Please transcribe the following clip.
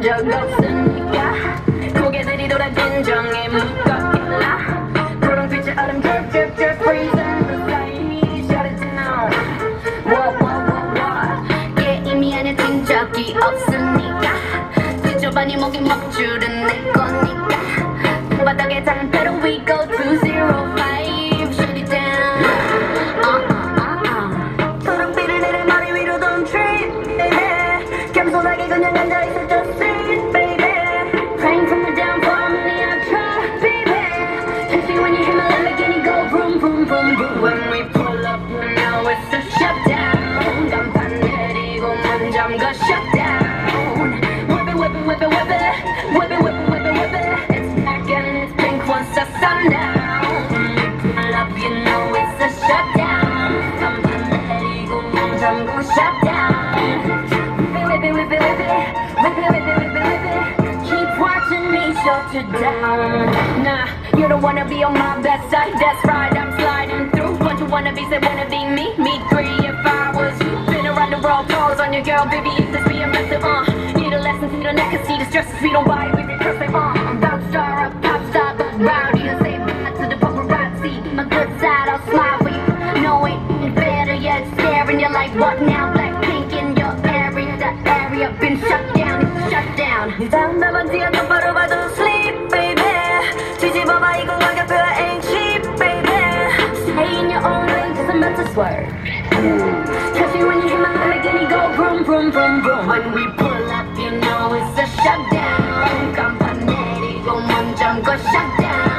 본 적 없으니까 고개들이 돌아 진정에 묶었길라 분홍빛의 얼음 drip freezing the sky shut it down Whoa whoa whoa 게임이 안에 뛴 적이 없으니까 뒤져봐니 목이 먹줄은 내 거니까 바닥에 장패로 we go to zero When we pull up you know it's a shutdown 간판 내리고 문 잠가 shutdown Whip it whip it whip it whip it Whip it whip it whip it whip it It's black and it's pink once the sundown When we pull up you know it's a shutdown 간판 내리고 문 잠가 shutdown Whip it whip it whip it Whip it whip it whip it whip it Keep watching me shut you down Nah, you don't wanna be on my best side That's right, I'm sliding wanna be, say wanna be me, me three if I was you. Been around the world, pause on your girl, baby, if this be a method, uh. Need a lesson, see the neck, see the if we don't buy it, we be perfect, uh. I'm about star, a pop star, but rowdy. I say bye to the paparazzi, my good side, I'll smile for you. know it ain't better yet, staring, you're like, what now? BLACKPINK in your area, that area been shut down, it's shut down. 네 다음 나만 뒤에 똑바로 봐도 sleep, baby. 뒤집어봐, 이건 가격표가 ain't cheap, baby. Saying your own loves a swerve. Catch me when you hear my Lamborghini go vroom, vroom, vroom, vroom. When we pull up, you know it's a shutdown. Company, go munch, go shutdown.